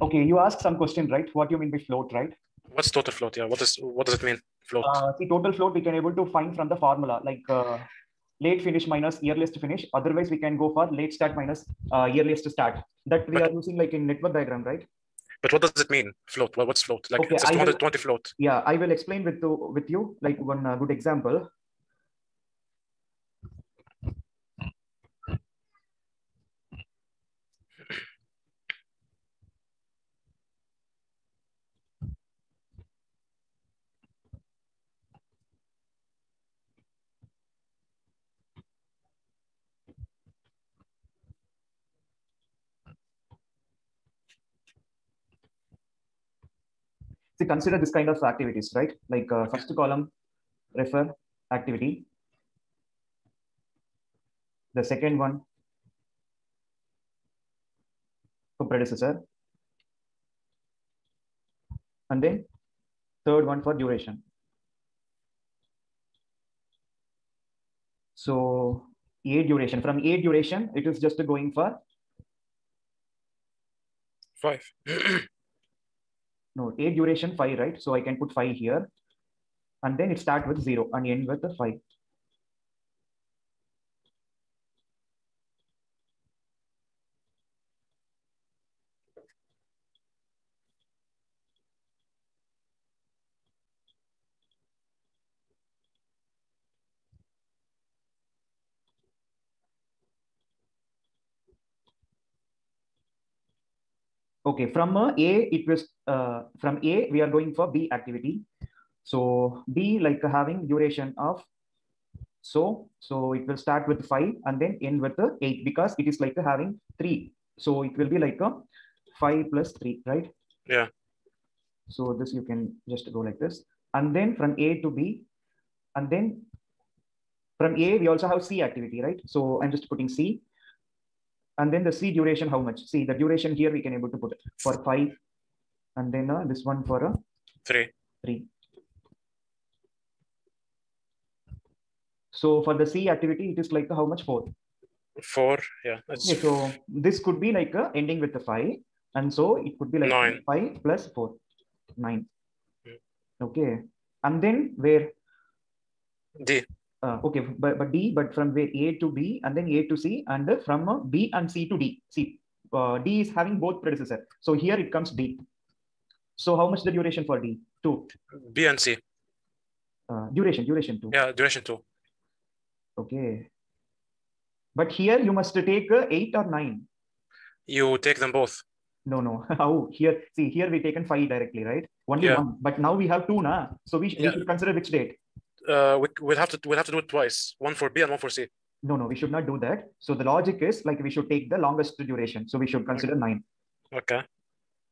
Okay, you asked some question, right? What do you mean by float, right? What's total float? Yeah. What is what does it mean? Float. Uh, see, total float we can able to find from the formula like uh, late finish minus earliest finish. Otherwise, we can go for late start minus uh, earliest start. That we But- are using like in network diagram, right? but what does it mean? Float. What, what's float? Like Okay, says I will- 220 float. Yeah, I will explain with to, with you like one uh, good example. See, consider this kind of activities, right? Like uh, first column, refer activity. The second one, for predecessor. And then third one for duration. So A duration, from A duration, it is just going for, Five. no, A duration five, right? So I can put five here. And then it start with zero and end with the five. Okay, from uh, A, it was uh, from A, we are going for B activity. So B like having duration of so so it will start with five and then end with the eight because it is like having three. So it will be like a five plus three, right? Yeah. So this you can just go like this, and then from A to B, and then from A we also have C activity, right? So I'm just putting C, and then the C duration how much? See the duration here we can able to put it for five, and then uh, this one for a Three. three. So for the C activity, it is like how much four? Four. Yeah. That's Okay, so this could be like a ending with the five, and so it could be like Nine. five plus four, nine. Mm. Okay, and then where? D. Uh, okay, but but D, but from where A to B, and then A to C, and from uh, B and C to D. See, uh, D is having both predecessor. So here it comes D. So how much the duration for D? Two. B and C. Uh, duration, duration two. Yeah. Duration two. Okay. But here you must take uh, eight or nine. You take them both. No, no. How here? See, here we taken five directly, right? Only Yeah. one. But now we have two, na. So we, sh- we should consider which date. Uh, we, we'll have to we'll have to do it twice. One for B and one for C. No, no, we should not do that. So the logic is like we should take the longest duration. So we should consider nine. Okay.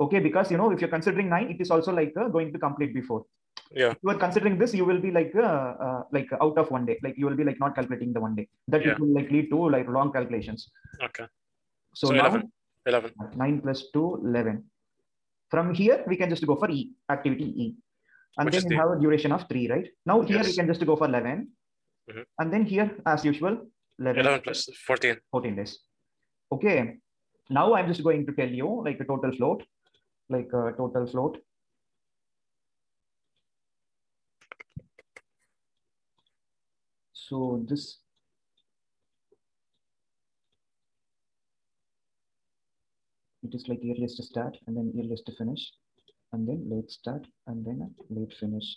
Okay, because you know if you're considering nine, it is also like uh, going to complete before. Yeah. If you are considering this, you will be like uh, uh, like out of one day. Like you will be like not calculating the one day. That Yeah. it will like lead to like long calculations. Okay. So, So now 11. Eleven. 9 plus 2, 11. From here, we can just go for E, activity E. And Which then you have a duration of 3, right? Now here we Yes. can just go for 11. Mhm. And then here, as usual, 11, Eleven plus fourteen. 14 days. Okay. Now I'm just going to tell you like a total float, like a total float. So this it is like earliest to start and then earliest to finish and then late start and then late finish.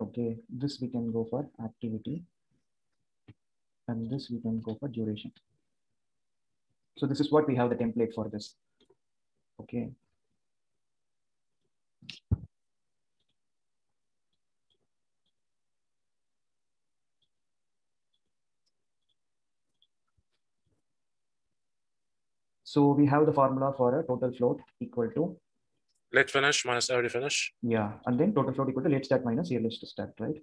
Okay this we can go for activity and this we can go for duration. So this is what we have the template for this. Okay. So we have the formula for a total float equal to Late finish minus early finish. Yeah, and then total float equal to late start minus earliest start, right?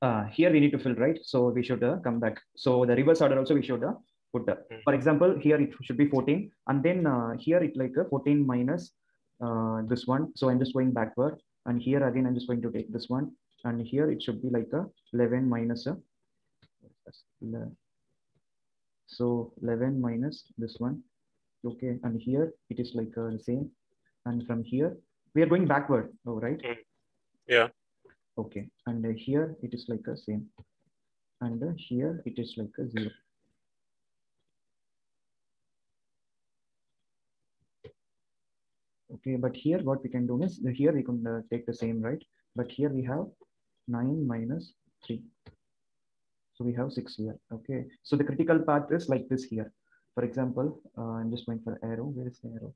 Uh, here we need to fill, right? So we should uh, come back. So the reverse order also we should uh, put. Mm. for example, here it should be 14, and then uh, here it like uh, 14 minus uh, this one. So I'm just going backward, and here again I'm just going to take this one, and here it should be like a 11 minus a. So 11 minus this one, Okay, and here it is like uh, the same. And from here, we are going backward. Oh, right? Mm. Yeah. Okay, and uh, here it is like a same. And uh, here it is like a zero. Okay, but here what we can do is here we can uh, take the same, right? But here we have 9 minus 3. So we have 6 here. Okay, so the critical path is like this here. For example, uh, I'm just going for arrow. Where is the arrow?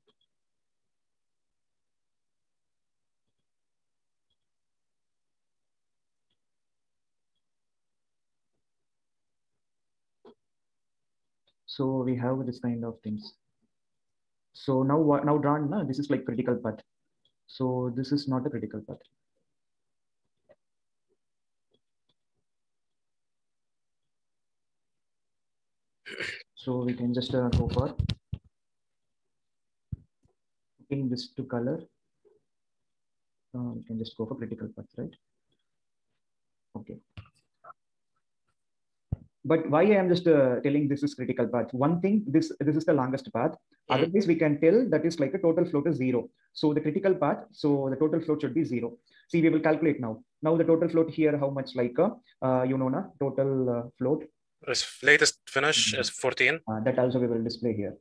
So we have this kind of things. So now what now drawn, na, this is like critical path. So this is not a critical path. So we can just uh, go for putting this to color. Uh, we can just go for critical path, right? Okay. But why I am just uh, telling this is critical path? One thing, this this is the longest path. Mhm. Otherwise, we can tell that is like a total float is zero. So the critical path, so the total float should be zero. See, we will calculate now. Now the total float here, how much like a, uh, you know, na, total uh, float Latest finish is 14. uh, that also we will display here.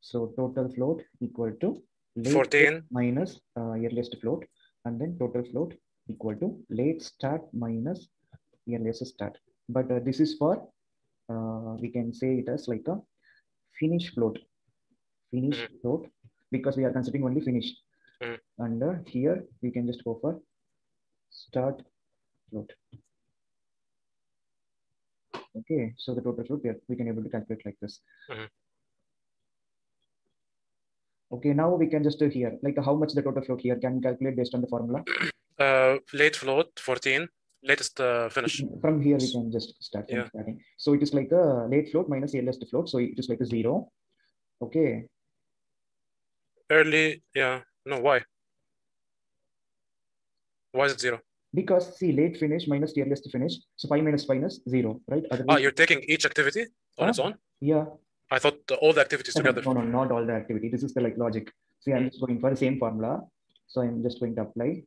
So total float equal to 14. minus uh, earliest float, and then total float equal to late start minus earliest start. But uh, this is for uh, we can say it as like a finish float, finish float because we are considering only finish. Mhm. And uh, here we can just go for start float. Okay, so the total float we, are, we can able to calculate like this. Mhm. Okay, now we can just do here, like how much the total float here can calculate based on the formula. Uh, late float 14. Latest uh, finish. From here we can just start Yeah. starting. So it is like a late float minus earliest float. So it is like a zero. Okay, Early. Yeah. No. Why? Why is it zero? Because see late finish minus earliest finish. So five minus five is zero, right? Ah, Otherwise, you're taking each activity on its own. yeah. I thought all the activities together. No, no, not all the activity. This is the like logic. See, I'm just going for the same formula. So I'm just going to apply.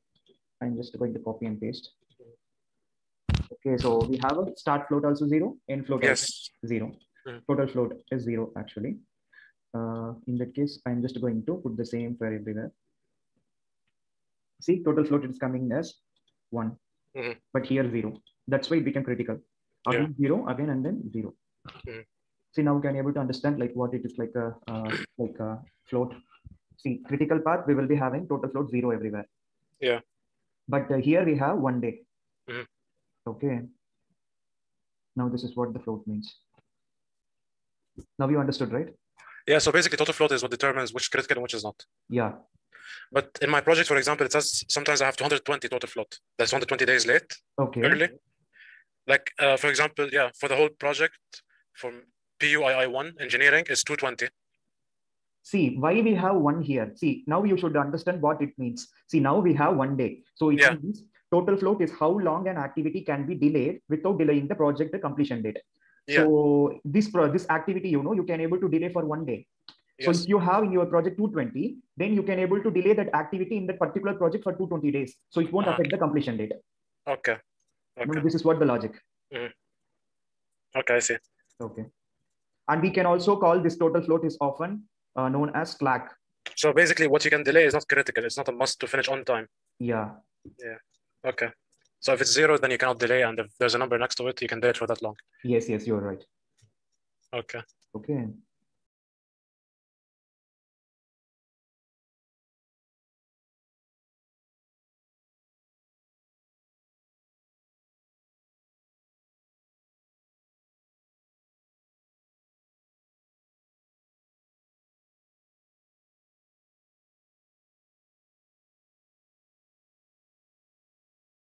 I'm just going to copy and paste. Okay, so we have a start float also zero, end float Yes. zero. Mm. Total float is zero actually. Uh, in that case, I'm just going to put the same for everywhere. See, total float is coming as one, Mhm. but here zero. That's why it became critical. Again zero, again and then zero. Mm. See, now we can able to understand like what it is like a uh, like a float. See, critical path we will be having total float zero everywhere. Yeah. But uh, here we have one day. Mhm. Okay. Now this is what the float means. Now you understood, right? Yeah. So basically, total float is what determines which critical and which is not. Yeah. But in my project, for example, it says sometimes I have 220 total float. That's 120 days late, Okay. early. Like, uh, for example, yeah, for the whole project from PUII1 engineering is 220. See, why we have one here? See, now you should understand what it means. See, now we have one day. So it Yeah. means total float is how long an activity can be delayed without delaying the project completion date. Yeah. So this pro this activity, you know, you can able to delay for one day. So if you have in your project 220, then you can able to delay that activity in that particular project for 220 days. So it won't Uh-huh. affect the completion date. Okay. Okay. this is what the logic. Okay. I see. Okay. And we can also call this total float is often uh, known as slack. So basically, what you can delay is not critical. It's not a must to finish on time. Yeah. Yeah. Okay. So if it's zero, then you cannot delay, and if there's a number next to it, you can delay it for that long. Yes, yes, you're right. Okay. Okay.